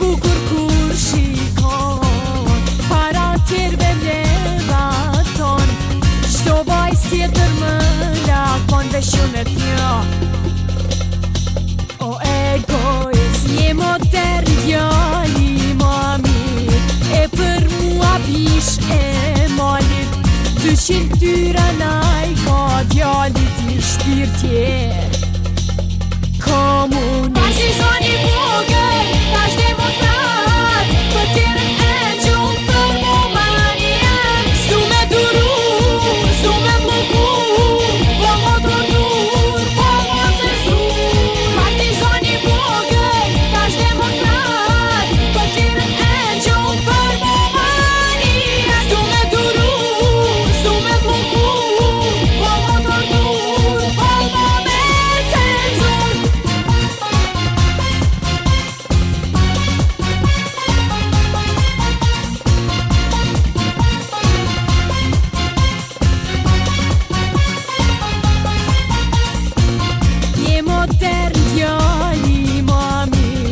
bukur kur shikon Para tjerë me mjela ton Shto baj si më lakon dhe shumë e O egois, një modern djali ma mirë E për mua bish e malit Dëshin tyra naj ka djali shpirë tjerë Komunist O tërën t'ja një mami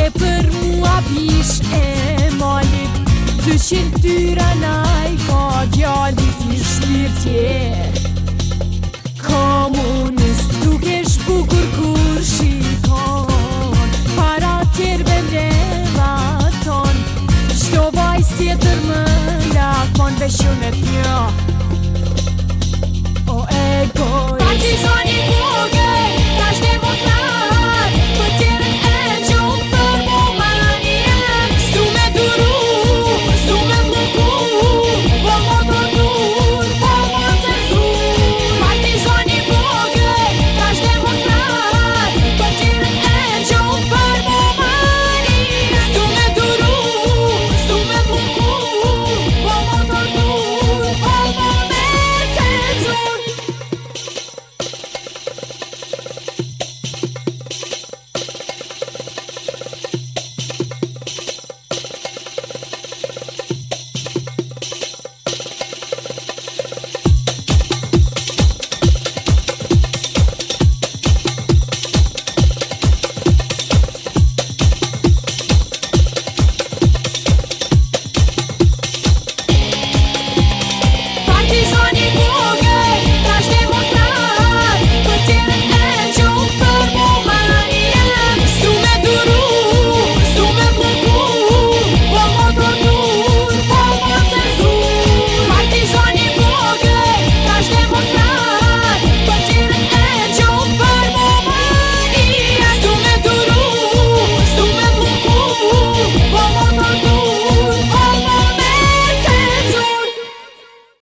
E për mua bish e malit Dëshin t'yra na i ka t'ja një t'i shpirë t'je Komunist, duke shbukur kur shikon Para t'jër bende ma ton Shtovaj s'tjetër më lakmon dhe shumet një O egoj, shumet një